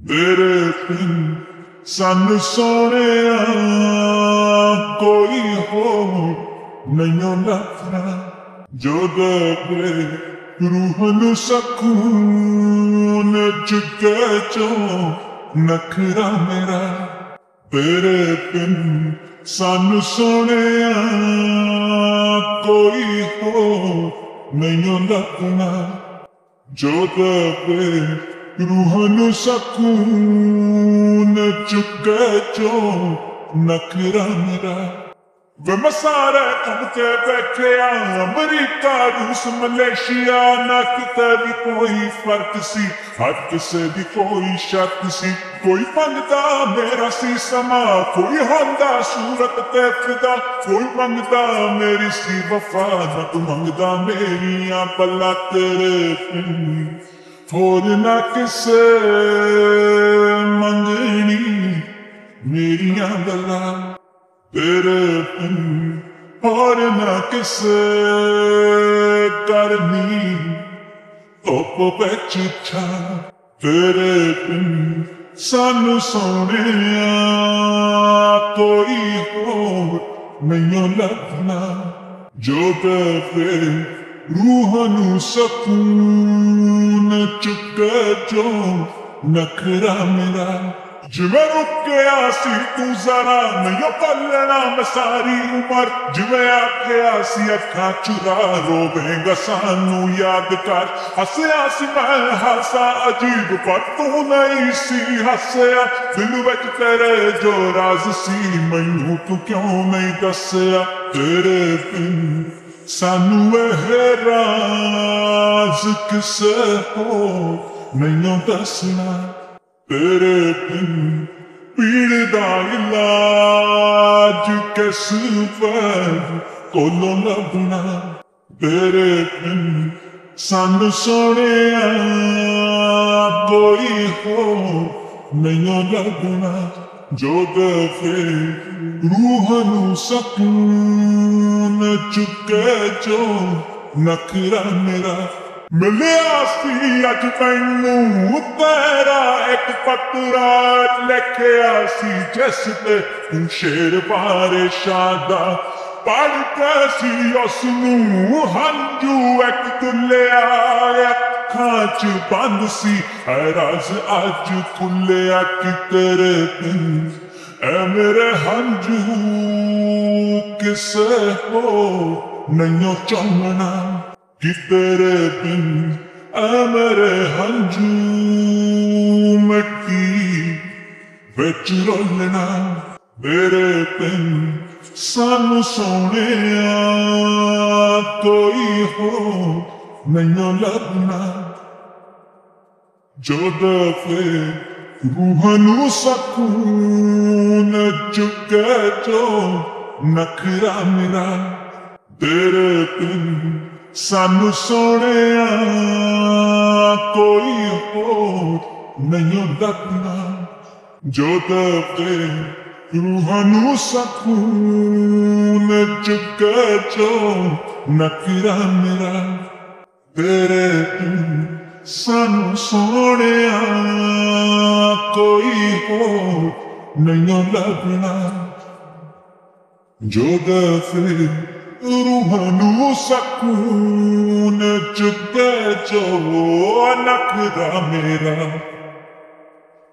میرے پن سن سونے کوئی ہو نہیں لفرا جو دے روح سکون چکے چو نکھرا میرا تیرے پن سن سونے کوئی ہو نہیں لکھنا جو دے روحن سکون چکے جو نکرمرا ومسارة آن امریکہ، روس، ملیشیا نکتے بھی کوئی فرق سی حق سے بھی کوئی شک سی۔ کوئی منگتا میرا سی سما کوئی ہندا صورت تے خدا۔ کوئی منگتا میری سی وفا، نہ تو منگتا میری آن بلا تیرے پن فوج نہ کسے منگنی میریاں گلاں تیرے اور نہ کسے کرنی توپ پہ تیرے پن سانو سونے کوئی ہو نہیں لبنا جو پہ روحن سکون چکے جو نکرا میرا۔ جویں رک گیا سی تو ذرا نہیں پلنا میں ساری عمر، جویں آکھیا سی اکھا چرا روویں گا سانو یاد کر۔ ہسے آسی میں ہسا عجیب پر تو نہیں سی، ہسے آ دل وچ تیرے جو راز سی میں ہوں تو کیوں نہیں دسے آ تیرے بن سانو یہ ہو نہیں دسنا تیرے دن سونے کوئی ہو نہیں لگنا جو دفے روح نو سکون نہ چکے جو نخرا میرا ملیا سی اج تینوں تیرا ایک پترا لکھیا سی جس تے شیر پارے شادہ پڑھ سی اس ہنجو ایک تلیا بند سی۔ اے رس اج کھلیا کی تیرے اے میرے ہنجو۔ کسے ہو نہیں چمنا کی تیرے بن اے میرے ہنجو مٹی بچ رولنا میرے بن سانو سونے کوئی ہو نہیں لبنا جو دفے روحنو سکون چکے تو نکرا میرا تیرے تن سانو سونے کوئی ہو نہیں لگنا جو دے روحانو سکون چکے جو نکرا میرا تیرے تن سانو سونے کوئی ہو نہیں لگنا جودفي روح سكون جد جوانك دميرا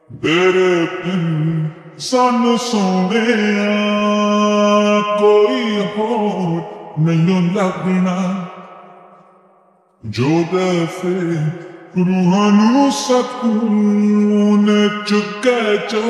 بربن سن سوميا کوئی ہو نہیں لگنا جو دفے روحانو سکون چکے چو